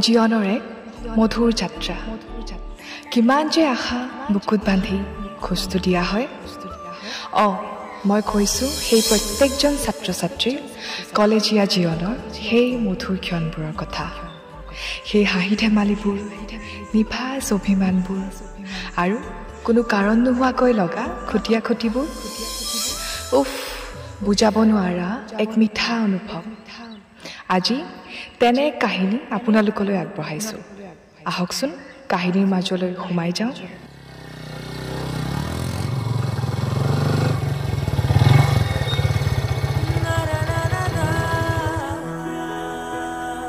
জীৱনৰ মধুৰ যাত্ৰা। কিমান যে আশা বুকুত বান্ধি খোজটো দিয়া হয়। অঁ মই কৈছোঁ সেই প্ৰত্যেকজন ছাত্ৰ ছাত্ৰীৰ কলেজীয়া জীৱনৰ সেই মধুৰ ক্ষণবোৰৰ কথা। সেই হাঁহি ধেমালিবোৰ নিভাজ অভিমানবোৰ আৰু কোনো কাৰণ নোহোৱাকৈ লগা খুটীয়া খুটিবোৰ উফ বুজাব নোৱাৰা এক মিঠা অনুভৱ। আজি তেনে এক কাহিনী আপোনালোকলৈ আগবঢ়াইছোঁ। আহকচোন কাহিনীৰ মাজলৈ সোমাই যাওঁ।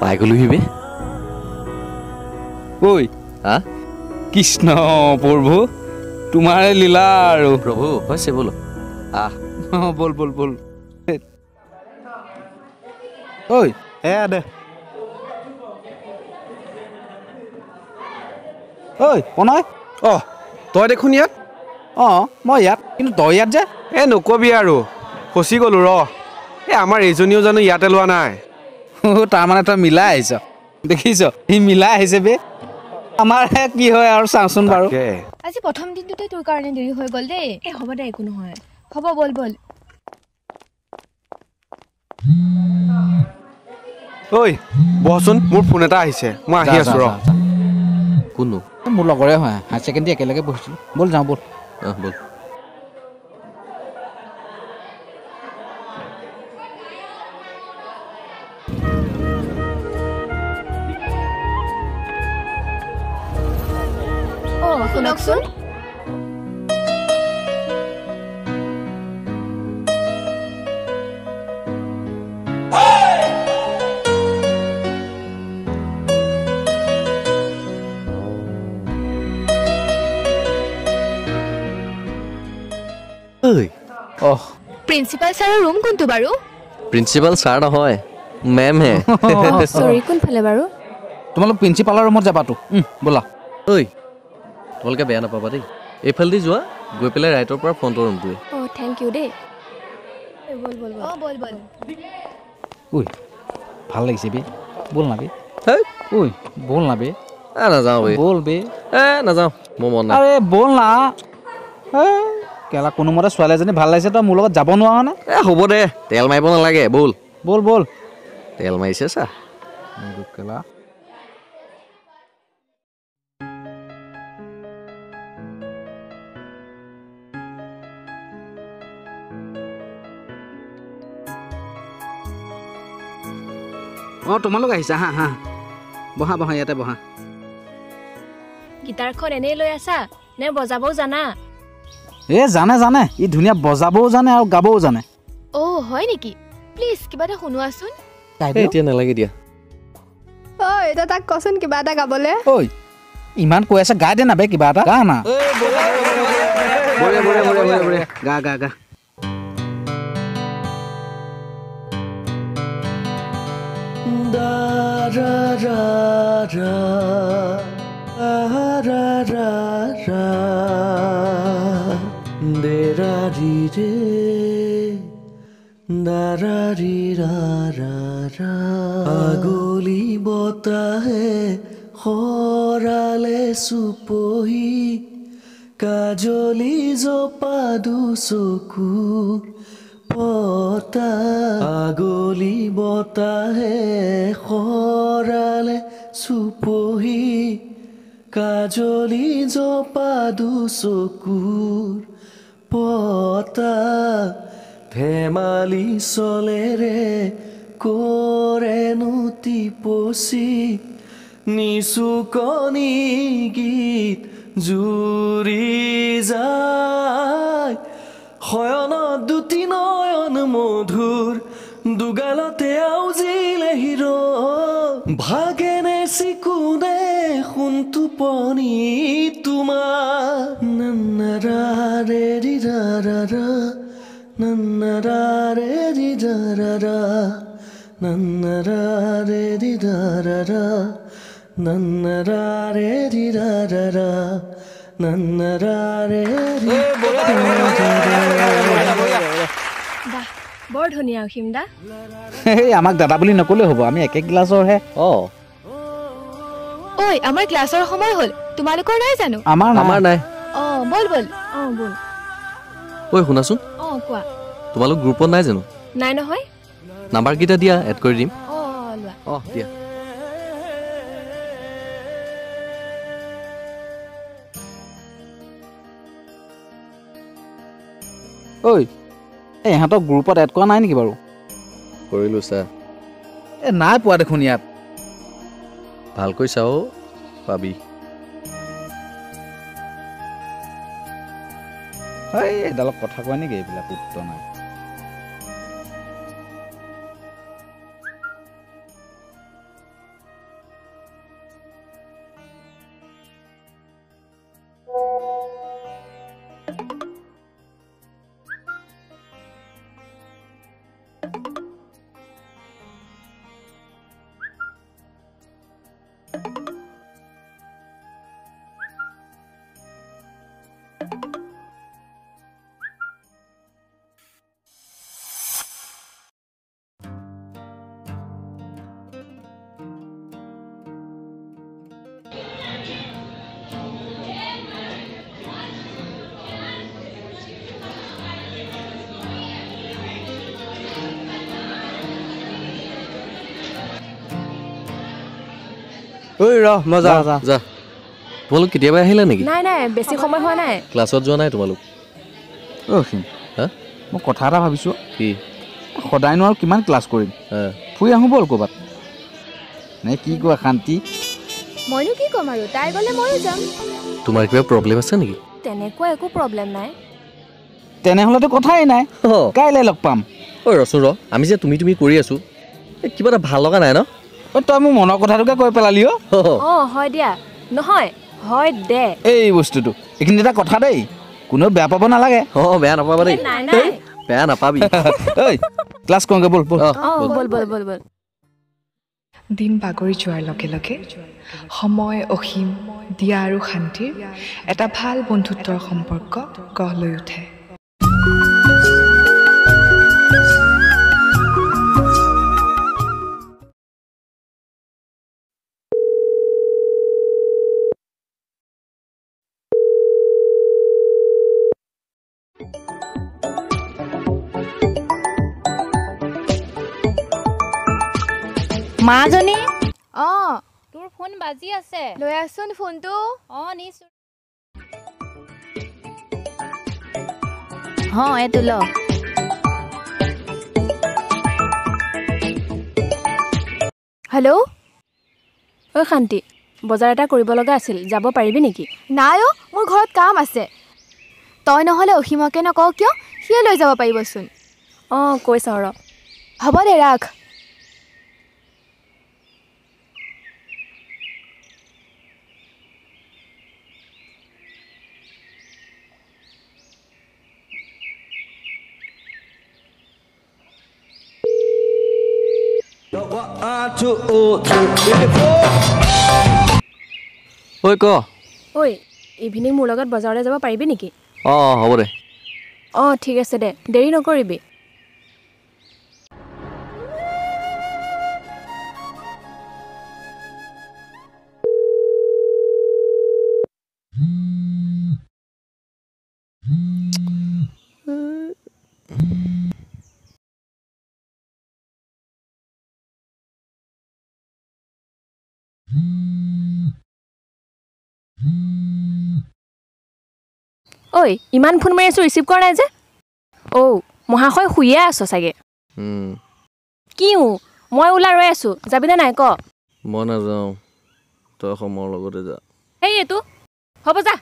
পাই গ'লোহি বে। ঐ হা? কৃষ্ণ প্ৰভু তোমাৰে লীলা আৰু। প্ৰভু হৈছে বোলো। আহ। অ, ব'ল ব'ল ব'ল। ঐ এয়া দে। ঐ প্ৰণয় অহ তই দেখোন ইয়াত? অঁ মই ইয়াত কিন্তু তই ইয়াত যে? এ নকবি আৰু। ফচি গ'লো ৰ। এই আমাৰ এইজনীও জানো ইয়াতে লোৱা নাই। তাৰমানে তই মিলাই আহিছ। দেখিছ? সি মিলাই আহিছে বে। আমাৰহে কি হয় আৰু চাওঁচোন বাৰু। আজি প্ৰথম দিনটোতে তোৰ কাৰণে দেৰি হৈ গ'ল দেই। এ হ'ব দে একো নহয়। হ'ব ব'ল ব'ল। ঐ বহচোন মোৰ ফোন এটা আহিছে। মই আহি আছো ৰ। কোননো? মোৰ লগৰে হয় হায়াৰ ছেকেণ্ডেৰী একেলগে পঢ়িছিলোঁ। ব'ল যাওঁ ব'ল। আহ ব'ল। অঁ শুনকচোন। প্ৰিন্সিপাল ছাৰৰ ৰুম কোনটো বাৰু? প্ৰিন্সিপাল ছাৰ নহয় মেম হে। চৰি কোনফালে বাৰু? তোমালোক প্ৰিন্সিপালৰ ৰুমত যাবাতো ব'লা। ঐ তোমালোকে বেয়া নাপাবা দেই। এইফালেদি যোৱা গৈ পেলাই ৰাইটৰ পৰা ফ্ৰণ্টৰ ৰুমটোৱে অঁ থেংক ইউ দেই। ব'ল ব'ল অঁ ব'ল ব'ল। ঐ ভাল লাগিছে বে। ব'ল না বে। হেই ঐ ব'ল না বে। এ নাযাওঁ বে। ব'ল বে। এ নাযাওঁ মোৰ মন নাই। আৰে ব'ল না। এ, কেলা কোনোমতে ছোৱালী এজনী ভাল লাগিছে তই মোৰ লগত যাব নোৱাৰ নে এ হ'ব দে তেল মাৰিব নালাগে ব'ল। ব'ল ব'ল। তেল মাৰিছে চা। কেলা। অঁ তোমালোক আহিছা হা হা। বহা বহা ইয়াতে বহা। গীটাৰখন এনেই লৈ আছা নে বজাবও জানা? এ জানে জানে। ই ধুনীয়া বজাবও জানে আৰু গাবও জানে। অ' হয় নেকি? প্লিজ কিবা এটা শুনোৱাচোন। এতিয়া নালাগে দিয়া। ঐ তই তাক কচোন কিবা এটা গাবলে। ঐ ইমান কৈ আছে গাই দে না বে কিবা এটা। গা না। বঢ়িয়া গা গা গা আগলি বতাহে সৰালে চুপহি কাজলি জপাদু চকু পতা। আগলি বতাহে সৰালে চুপহি কাজলি জপাদু চকুৰ পতা ধেমালি চলেৰে কৰেনো টিপচি নিচুকনি গীত জুৰি যায়। শয়নত দুটি নয়ন মধুৰ দুগালতে আউজিলে হিৰ ভাগেনে চিকুনে সোণ টোপনি ৰা নানাৰা ৰে ৰি ৰা ৰা ৰা নানাৰা ৰে ৰি বাহ বৰ ধুনীয়া অসীম দা এই আমাক দাদা বুলি নক'লেও হ'ব আমি একে ক্লাছৰহে অঁ ঐ আমাৰ ক্লাছৰ সময় হ'ল। তোমালোকৰ নাই জানো? আমাৰ আমাৰ নাই। অঁ ব'ল ব'ল। অঁ ব'ল। ঐ শুনাচোন। অঁ কোৱা। তোমালোক গ্ৰুপত নাই জানো? নাই নহয়। নাম্বাৰকেইটা দিয়া এড কৰি দিম। অঁ অঁ লোৱা। অঁ দিয়া। ঐ এই ইহঁতক গ্ৰুপত এড কৰা নাই নেকি বাৰু? কৰিলোঁ চা এ নাই পোৱা দেখোন ইয়াত। ভালকৈ চাও পাবি। এই এইডালক কথা কয় নেকি? এইবিলাক উত্তৰ নাই। ঐ ৰ মই যাওঁ যাওঁ যা। তোমালোক কেতিয়াবা আহিলা নেকি? নাই নাই বেছি সময় হোৱা নাই। ক্লাছত যোৱা নাই তোমালোক? অ' সীম হা? মই কথা এটা ভাবিছোঁ। কি? সদায়নো আৰু কিমান ক্লাছ কৰিম। হা। ফুৰি আহোঁ ব'ল ক'ৰবাত। নে কি কোৱা শান্তি? মইনো কি ক'ম আৰু তাই গ'লে ময়ো যাম। তোমাৰ কিবা প্ৰব্লেম আছে নেকি? তেনেকুৱা একো প্ৰব্লেম নাই। তেনেহ'লেতো কথাই নাই। কাইলৈ লগ পাম। ঐ ৰচোন ৰ আমি যে তুমি তুমি কৰি আছোঁ কিবা এটা ভাল লগা নাই ন? তই মোৰ মনৰ কথাটোকে কৈ পেলালি অ' হয় দিয়া। নহয় হয় দে। এই বস্তুটো এইখিনি এটা কথা দেই। কোনেও বেয়া পাব নালাগে। অঁ বেয়া নাপাবা দেই। বেয়া নাপাবি। ঐ ক্লাছ কৰোঁগৈ ব'ল ব'ল। অঁ অঁ ব'ল ব'ল ব'ল ব'ল। দিন বাগৰি যোৱাৰ লগে লগে সময় অসীম দিয়া আৰু শান্তিৰ এটা ভাল বন্ধুত্বৰ সম্পৰ্ক গঢ় লৈ উঠে। মাজনী? অঁ তোৰ ফোন বাজি আছে। লৈ আছোন ফোনটো। অঁ নিছো অঁ এইটো ল। হেল্ল' ঐ শান্তি বজাৰ এটা কৰিব লগা আছিল যাব পাৰিবি নেকি? নাই অ' মোৰ ঘৰত কাম আছে। তই নহ'লে অসীমকে নকওঁ কিয়? সিয়ে লৈ যাব পাৰিবচোন। অঁ কৈ চাওঁ ৰ। হ'ব দে ৰাখ। ঐ ক? ঐ ইভিনিং মোৰ লগত বজাৰলৈ যাব পাৰিবি নেকি? অঁ অঁ হ'ব দে। অঁ ঠিক আছে দে দেৰি নকৰিবি। ঐ ইমান ফোন মাৰি আছোঁ ৰিচিভ কৰা নাই যে। ঔ মহাশয় শুইয়ে আছ চাগে। উম, কি ও মই ওলাই ৰৈ আছোঁ যাবিনে নাই ক? মই নাযাওঁ তই সময়ৰ লগতে যা। সেই এইটো হ'ব যা।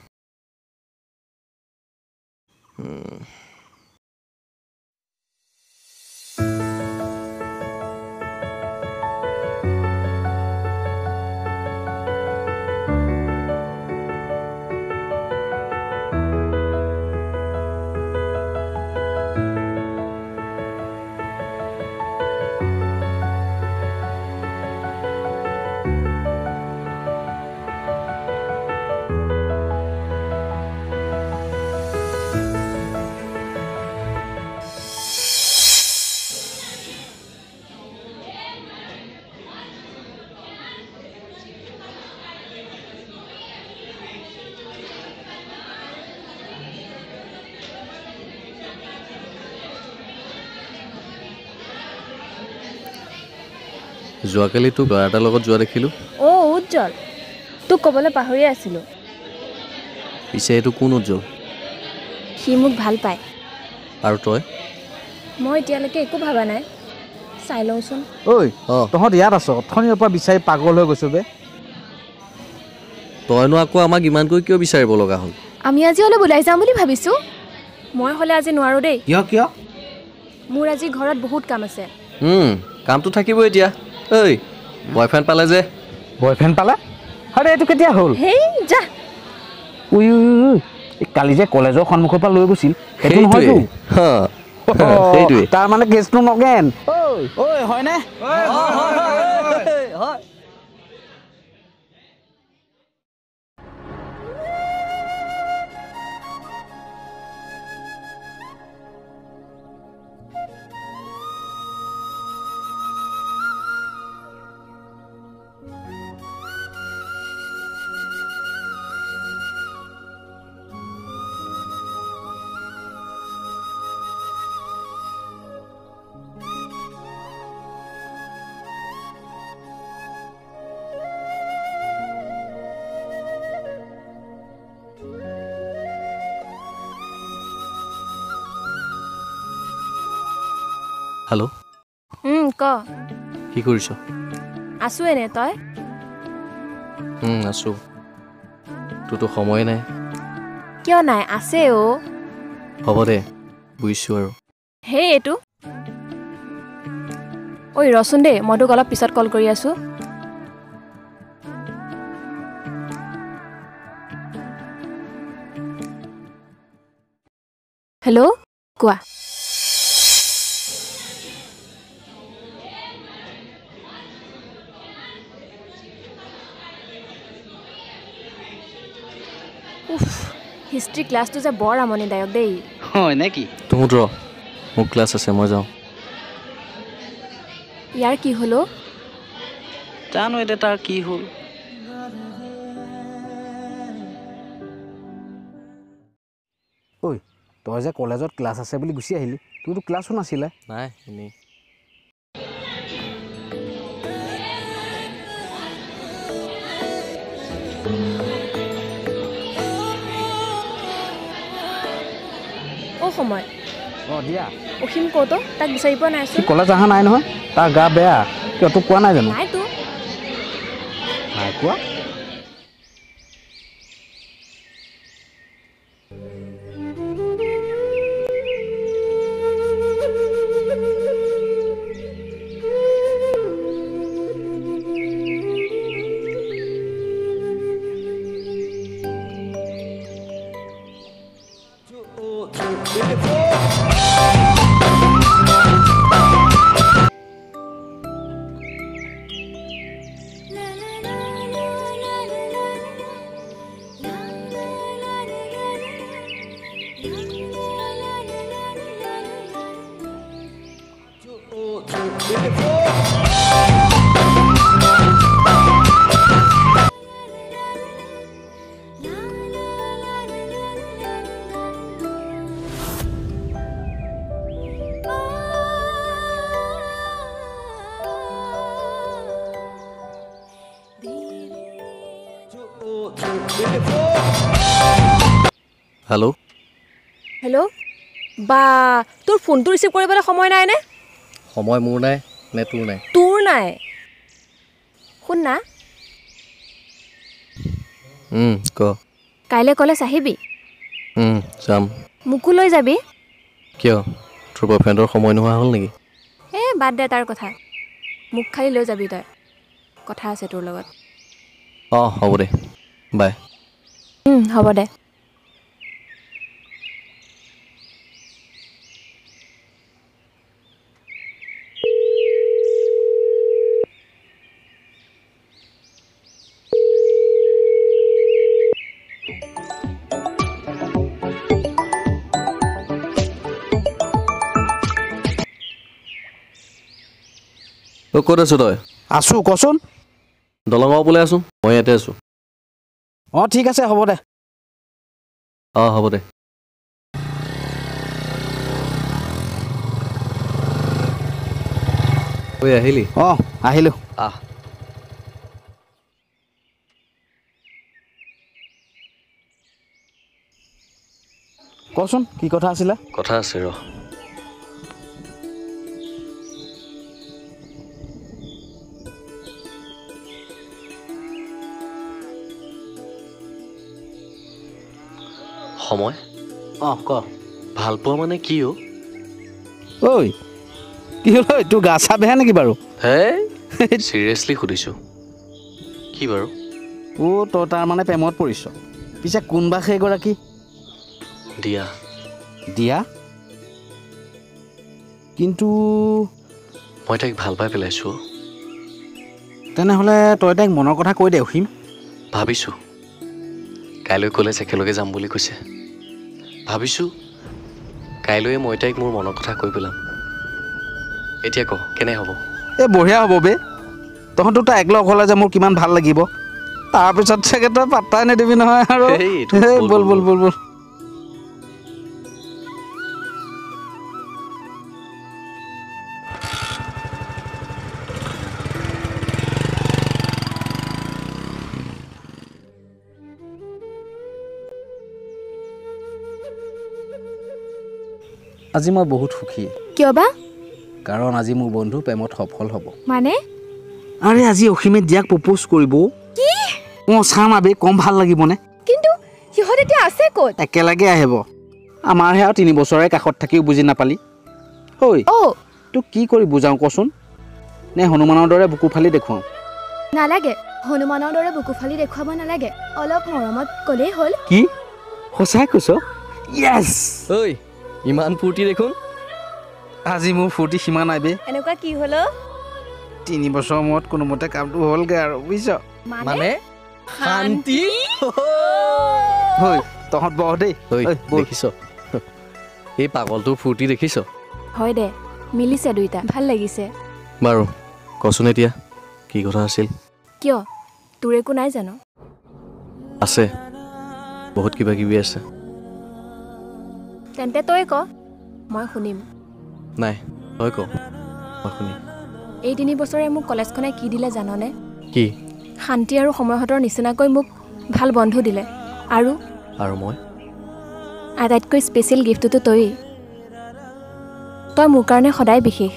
যোৱাকালি তোক ল'ৰা এটাৰ লগত যোৱা দেখিলোঁ। অঁ উজ্জ্বল। তোক ক'বলৈ পাহৰিয়ে আছিলোঁ। পিছে এইটো কোন উজ্জ্বল? সি মোক ভাল পায়। আৰু তই? মই এতিয়ালৈকে একো ভবা নাই। চাই লওঁচোন। ঐ তহঁত ইয়াত আছ। অথনিৰ পৰা বিচাৰি পাগল হৈ গৈছো বে তইনো আকৌ আমাক ইমানকৈ কিয় বিচাৰিব লগা হ'ল? আমি আজি অলপ ওলাই যাম বুলি ভাবিছোঁ। মই হ'লে আজি নোৱাৰোঁ দেই। কিয় কিয়? মোৰ আজি ঘৰত বহুত কাম আছে। কামটো থাকিবই এতিয়া। ঐ বয়ফ্ৰেণ্ড পালে যে। বয়ফ্ৰেণ্ড পালে? আৰে এইটো কেতিয়া হ'ল? হেই যা। উই কালি যে কলেজৰ সন্মুখৰ পৰা লৈ গৈছিল সেইটো নহয়তো? তাৰ মানে কেছটো নগেন। ঐ ঐ হয়নে? হেল্ল' ক। কি কৰিছ? আছোঁ এনে তই? আছোঁ। তোৰতো সময় নাই। কিয় নাই? আছে অ' হ'ব দে বুজিছোঁ আৰু। হেই এইটো। ঐ ৰচোন দেই মই তোক অলপ পিছত কল কৰি আছোঁ। হেল্ল' কোৱা। উফ হিষ্ট্ৰী ক্লাছটো যে বৰ আমনিদায়ক দেই। হয় নেকি? তুমো ৰ মোৰ ক্লাছ আছে মই যাওঁ। ইয়াৰ কি হ'ল জানো এতিয়া তাৰ কি হ'ল। ঐ তই যে কলেজত ক্লাছ আছে বুলি গুচি আহিলি তোৰতো ক্লাছো নাছিলে। নাই এনেই। অ' সময়। দিয়া। অসীম ক'তো তাক বিচাৰি পোৱা নাইচোন কলেজ অহা নাই নহয় তাৰ গা বেয়া। কিয় তোক কোৱা নাই জানো? নাই কোৱা? হেল্ল' হেল্ল' বা তোৰ ফোনটো ৰিচিভ কৰিবলৈ সময় নাইনে? সময় মোৰ নাই নে তোৰ নাই? তোৰ নাই। শুন না। ক। কাইলৈ কলেজ আহিবি? যাম। মোকো লৈ যাবি? কিয়? তোৰ বয়ফ্ৰেণ্ডৰ সময় নোহোৱা হ'ল নেকি? এ বাদ দে তাৰ কথা। মোক খালি লৈ যাবি তই। কথা আছে তোৰ লগত। অঁ হ'ব দে। বাই। হ'ব দে। তই ক'ত আছ তই? আছোঁ কচোন। দলঙৰ বোলে আছোঁ মই ইয়াতে আছোঁ। অঁ ঠিক আছে হ'ব দে। অঁ হ'ব দে। ঐ আহিলি? অঁ আহিলোঁ। আহ। কচোন কি কথা আছিলে? কথা আছে ৰ। সময়? অঁ ক। ভাল পোৱা মানে কি অ' ঐ কি হ'ল ঐ? তোৰ গা চা বেয়া নেকি বাৰু? হেই চিৰিয়াছলি সুধিছোঁ। কি বাৰু? অ' তই তাৰ মানে প্ৰেমত পৰিছ। পিছে কোনবা সেইগৰাকী দিয়া। দিয়া? কিন্তু মই তাইক ভাল পাই পেলাইছোঁ অ'। তেনেহ'লে তই তাইক মনৰ কথা কৈ দে অসীম। ভাবিছোঁ। কাইলৈ কলেজ একেলগে যাম বুলি কৈছে। ভাবিছোঁ কাইলৈ মই তাইক মোৰ মনৰ কথা কৈ পেলাম। এতিয়া ক কেনে হ'ব? এই বঢ়িয়া হ'ব বে। তহঁতো তাই একলগ হ'লে যে মোৰ কিমান ভাল লাগিব। তাৰপিছত চাগে তই পাত্তাই নিদিবি নহয় আৰু। বল, বল বল, বল। আজি মই বহুত সুখী। কিয় বা কাৰণ আজি মোৰ বন্ধু প্ৰেমত সফল হ'ব। মানে? আৰে আজি অসীমে দিয়াক প্ৰপ'জ কৰিব। অঁ চাম আবে কম ভাল লাগিবনে? কিন্তু সিহঁত এতিয়া আছে ক'ত? একেলগে আহিব। আমাৰহে আৰু তিনি বছৰে কাষত থাকিও বুজি নাপালি। ঐ অ' তোক কি কৰি বুজাওঁ কচোন? নে হনুমানৰ দৰে বুকু ফালি দেখুৱাওঁ? নালাগে। হনুমানৰ দৰে বুকু ফালি দেখুৱাব নালাগে। অলপ মৰমত ক'লেই হ'ল। কি? সঁচাই কৈছ? য়েছ ঐ ইমান ফূৰ্তি দেখোন। আজি মোৰ ফূৰ্তি সীমা নাই বে। এনেকুৱা কি হ'ল? তিনি বছৰৰ মূৰত কোনোমতে কামটো হ'লগৈ আৰু বুজিছ? মানে? শান্তি? ঐ তহঁত বৰ দেই। দেখিছ। এই পাগলটোৰ ফূৰ্তি দেখিছ? হয় দে মিলিছে দুইটা ভাল লাগিছে। বাৰু কচোন এতিয়া কি কথা আছিল? কিয়? তোৰ একো নাই জানো? আছে বহুত কিবা কিবি আছে। তেন্তে তই ক। মই শুনিম। নাই তই ক। মই শুনিম। এই তিনি বছৰে মোক কলেজখনে কি দিলে জাননে? কি? শান্তি আৰু সময়হঁতৰ নিচিনাকৈ মোক ভাল বন্ধু দিলে। আৰু? আৰু মই? আটাইতকৈ স্পেচিয়েল গিফ্টটোতো তয়েই তই মোৰ কাৰণে সদায় বিশেষ।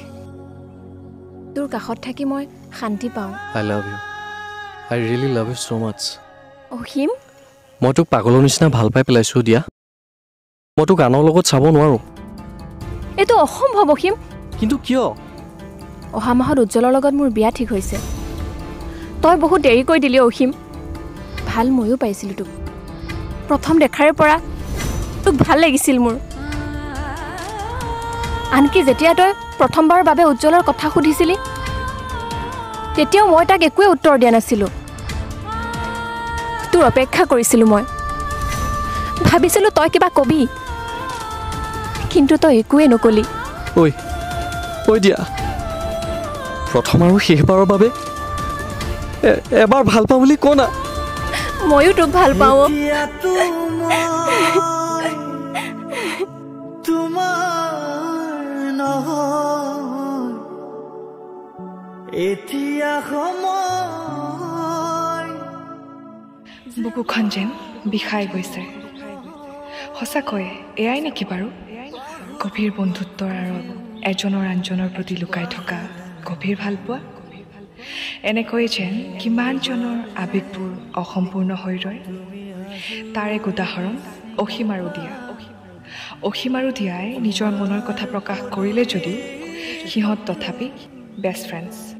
তোৰ কাষত থাকি মই শান্তি পাওঁ। I love you I really love you ছ' মাছ অসীম? মই তোক পাগলৰ নিচিনা ভাল পাই পেলাইছোঁ দিয়া। মই তোক আনৰ লগত চাব নোৱাৰোঁ। এইটো অসম্ভৱ অসীম কিন্তু কিয়? অহা মাহত উজ্জ্বলৰ লগত মোৰ বিয়া ঠিক হৈছে। তই বহুত দেৰিকৈ দিলি অসীম ভাল ময়ো পাইছিলোঁ তোক। প্ৰথম দেখাৰে পৰা তোক ভাল লাগিছিল মোৰ। আনকি যেতিয়া তই প্ৰথমবাৰৰ বাবে উজ্জ্বলৰ কথা সুধিছিলি তেতিয়াও মই তাক একোৱে উত্তৰ দিয়া নাছিলোঁ। তোৰ অপেক্ষা কৰিছিলোঁ মই। ভাবিছিলোঁ তই কিবা কবি। কিন্তু তই একোৱেই নকলি। ঐ ঐ দিয়া। প্ৰথম আৰু শেষবাৰৰ বাবে এবাৰ ভাল পাওঁ বুলি ক না ময়ো তোক ভাল পাওঁ। বুকুখন যেন বিষাই গৈছে। সঁচাকৈয়ে এয়াই নেকি বাৰু? গভীৰ বন্ধুত্বৰ আঁৰত এজনৰ আনজনৰ প্ৰতি লুকাই থকা গভীৰ ভালপোৱা? এনেকৈ যেন কিমানজনৰ আৱেগবোৰ অসম্পূৰ্ণ হৈ ৰয়? তাৰ এক উদাহৰণ অসীম আৰু দিয়া। অসীম আৰু দিয়াই নিজৰ মনৰ কথা প্ৰকাশ কৰিলে যদিও সিহঁত তথাপি বেষ্ট ফ্ৰেণ্ডছ